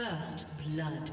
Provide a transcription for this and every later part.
First blood.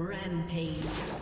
Rampage.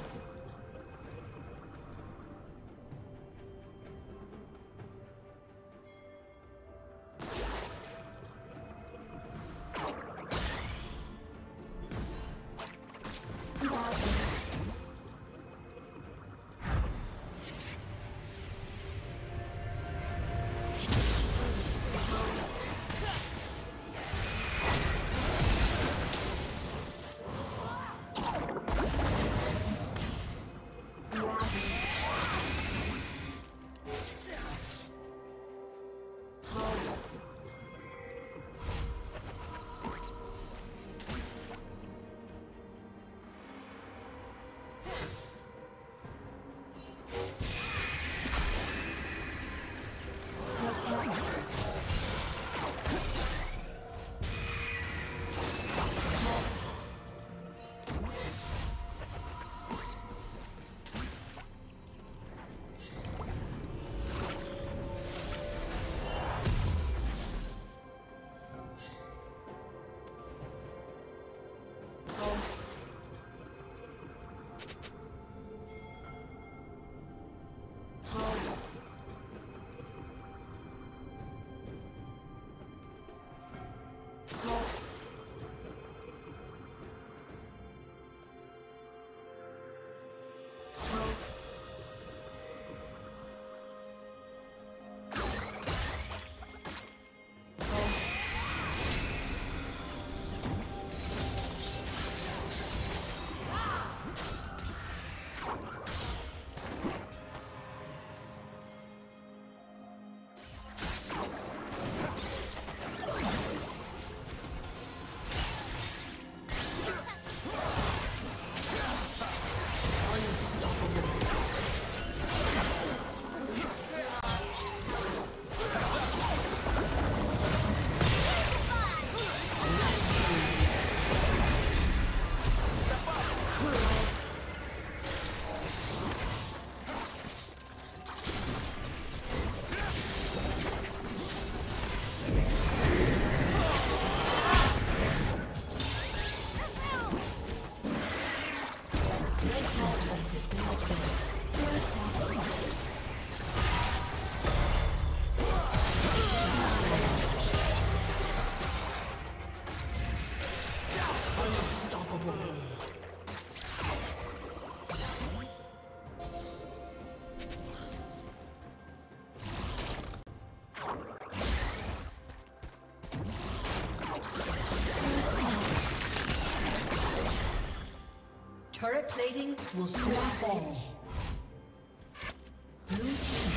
Turret plating will soon fall. Blue team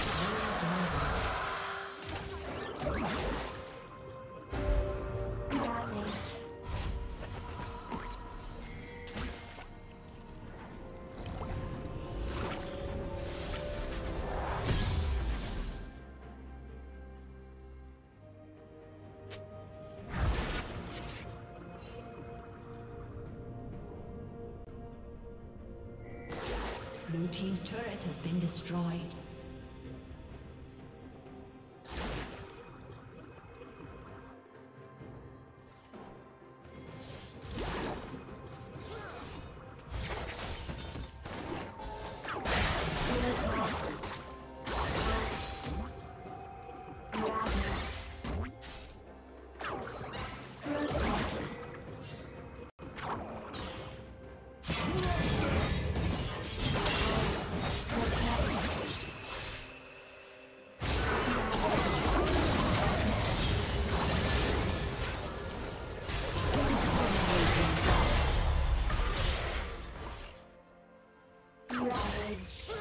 Rampage.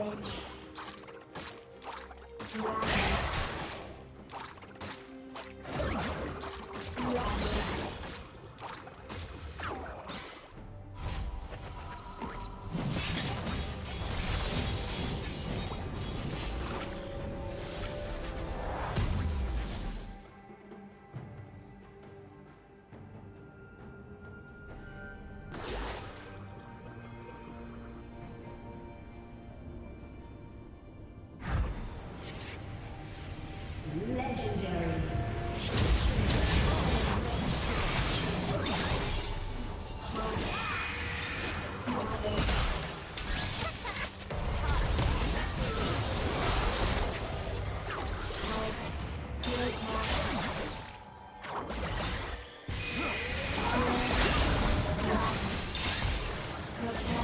Ravage. Let's.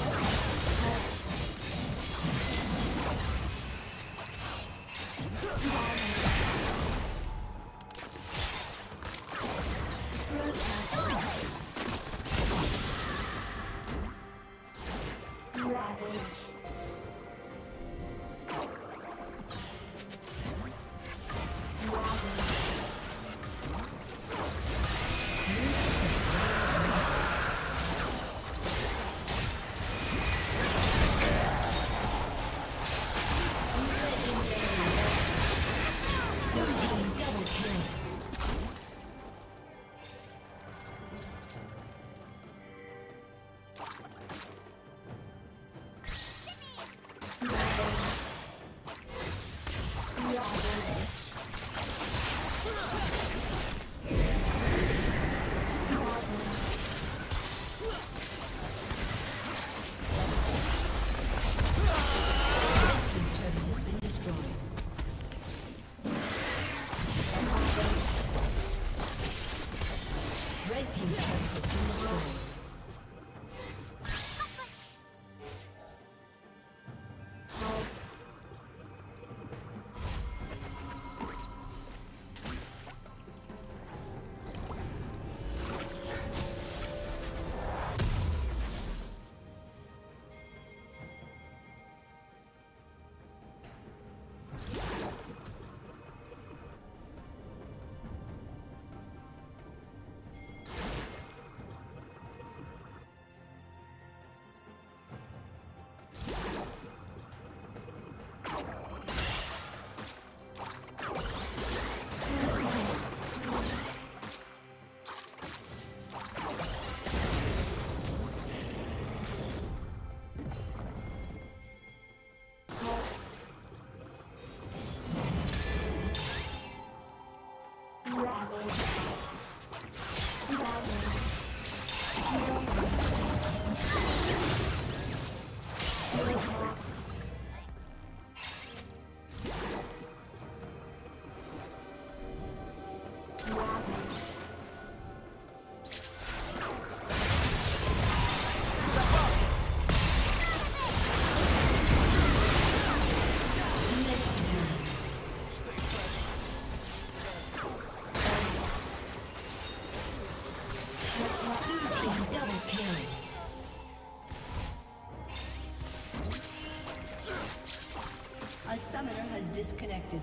Disconnected.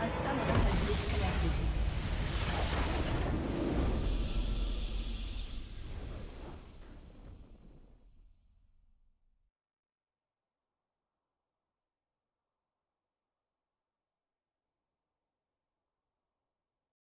A.